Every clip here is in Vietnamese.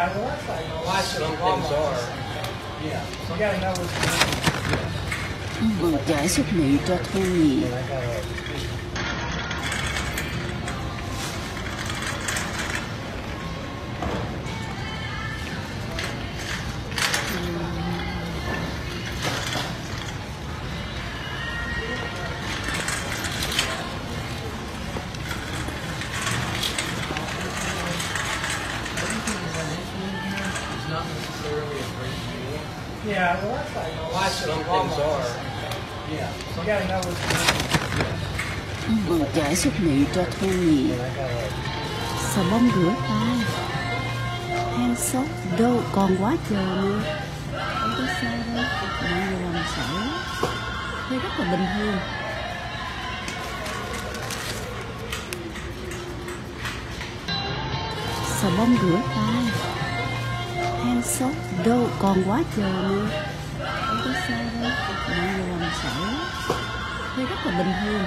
Yeah, well, that's like a lot Some of things Walmart. are. Yeah, so you gotta know what you're doing. vừa trải xúc miệng cho Yeah, well, that's like a lot Some of things Walmart. are. Yeah. So you gotta know what you're doing. vừa trải xúc miệng cho got a xà bông rửa tay hand soap đâu còn quá trời nữa không có sao đâu mọi người làm sợ thấy rất là bình thường xà bông rửa tay sốt đâu còn quá trời nữa. Không có sao đâu, mọi người làm sợ lắm thấy rất là bình thường.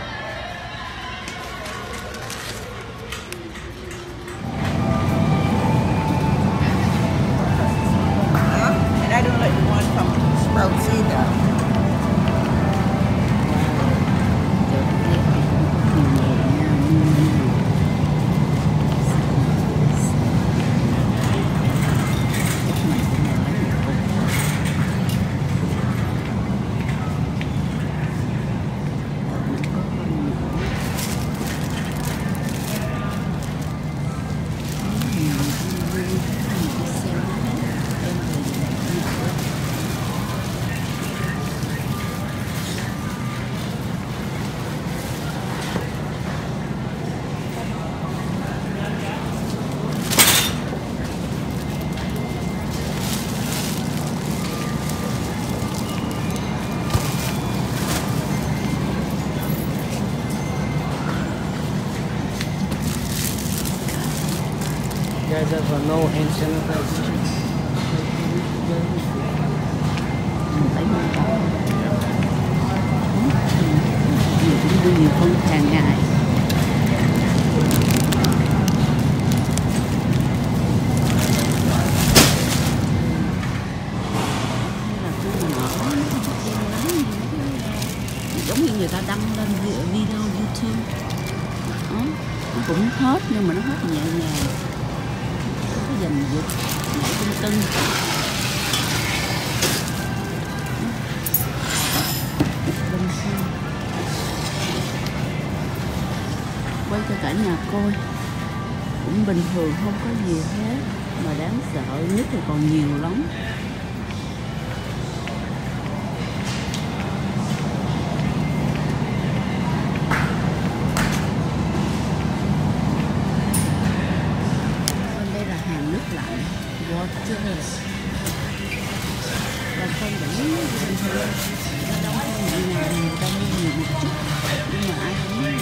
You guys have a no hand sanitizer? nhiều hàng ngày Hay là giống như người ta đăng lên video youtube nó cũng hết nhưng mà nó hết nhẹ nhàng cho cả nhà coi. Cũng bình thường, không có gì hết. Mà đáng sợ nhất thì còn nhiều lắm. Bên đây là hàng nước lạnh. Water và không vẫn bình thường ngày một chút nhưng mà ai lịch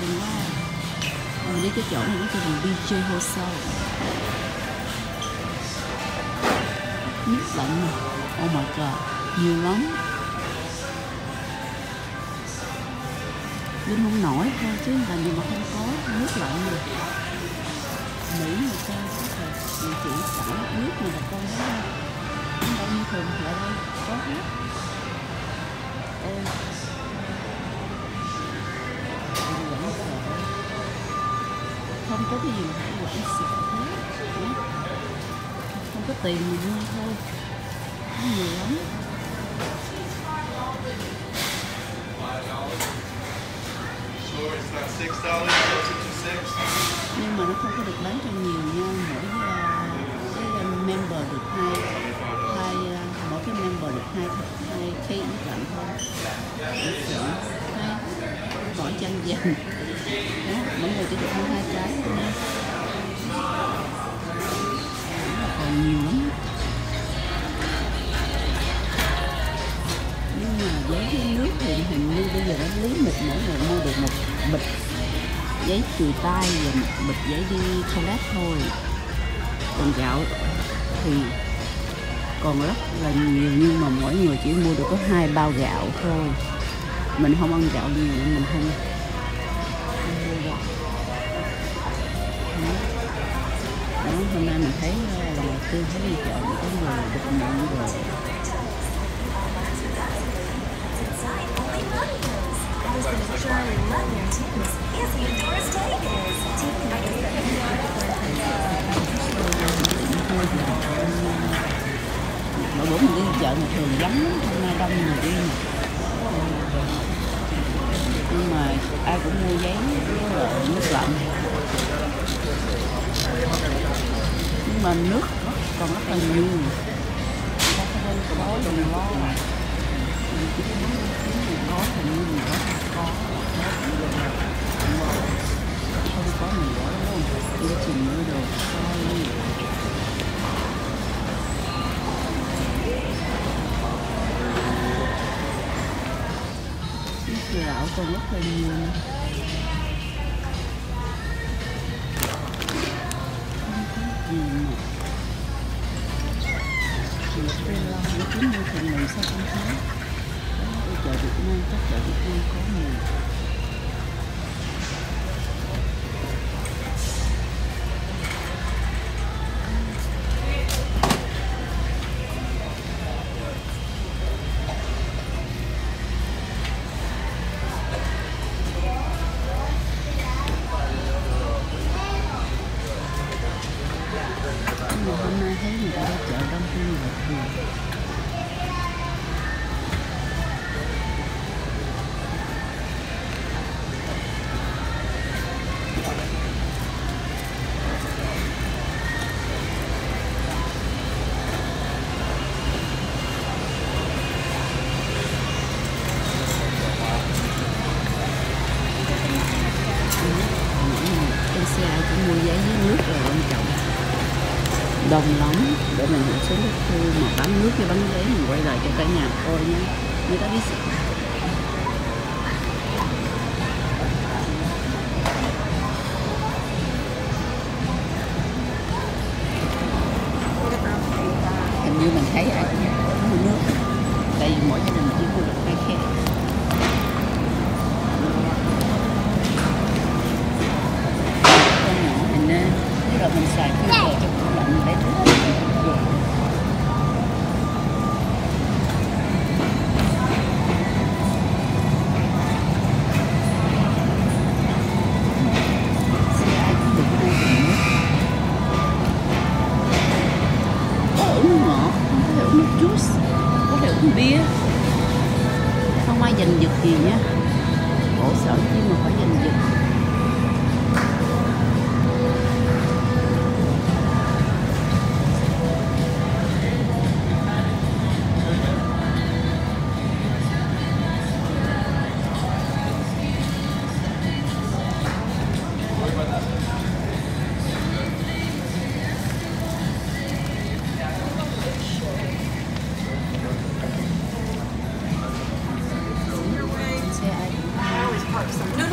đừng mình đi cái chỗ này nó kêu bằng DJ Hotel nước lạnh này, oh my god nhiều lắm Linh không nổi thôi chứ là gì mà không có nước lạnh nè. Mỹ người ta có thể địa chỉ sẵn nước này là con đó không đâu như thường lại đây, có hết ôi Đừng sợ không có cái gì mà phải quảng sợ thế không có tiền mình mua thôi. Nhiều lắm nhưng mà nó không có được bán cho nhiều nha mỗi uh, cái à, member được hai hai uh, mỗi cái member được hai hai cây ít lạnh thôi. Dạ, Để hai bỏ chân dần đó mỗi người chỉ được mua hai cái thôi nha. Dạ, còn nhiều lắm. Nhưng mà với cái nước thì hình như bây giờ nó lý mịt mỗi người bịch giấy chùi tay và một bịch giấy đi toilet thôi. Còn gạo thì còn rất là nhiều nhưng mà mỗi người chỉ mua được có hai bao gạo thôi. Mình không ăn gạo nhiều nên mình không không mua gạo. Đó. hôm nay mình thấy ờ, là lần đầu tiên thấy đi chợ, có người được nhận rồi mà bữa mình đi chợ mà thường vắng lắm, hôm nay đông người đi mà. nhưng mà ai cũng mua giấy với lại nước lạnh nhưng mà nước còn rất là nhiều có cái bên có bói đừng lo mình chỉ muốn kiếm mình có như mình có có không gạo còn rất là nhiều nè. Gì mà một nó sao không thấy chợ Việt Nam chắc chợ Việt Nam có nhiều. Cái bán nước giấy mình quay lại cho cả nhà coi nha người ta biết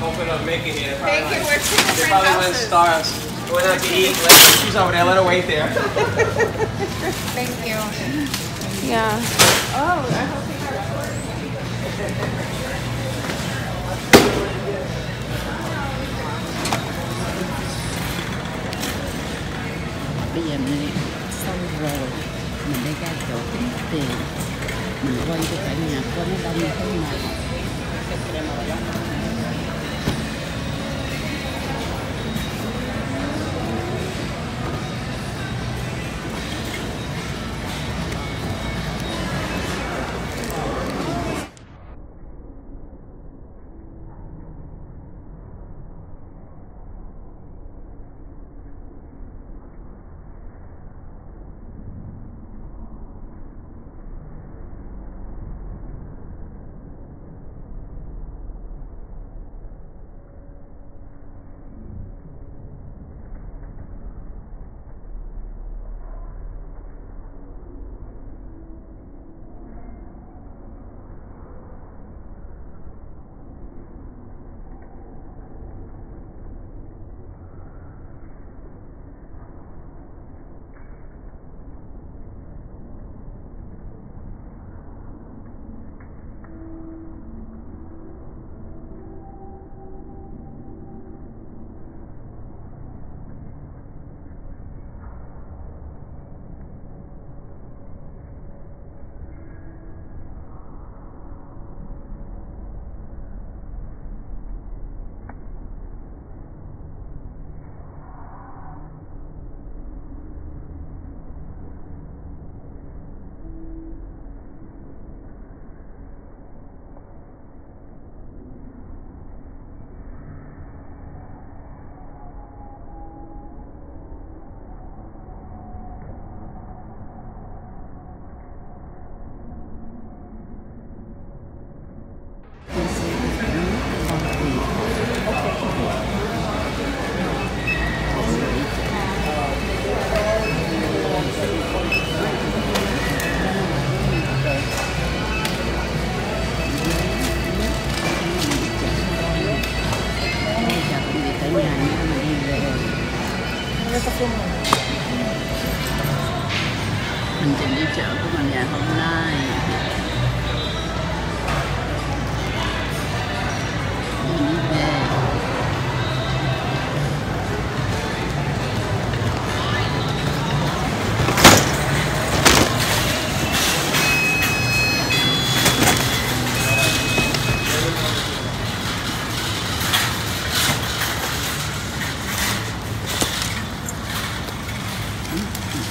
Hoping to make it here. Thank you. We're two They different probably went stars. Went out to eat. She's over there. Let her wait there. Thank you. Yeah. Oh, I hope you got bây giờ mình xong rồi mình đi ra chỗ tiền mình quay cho cả nhà coi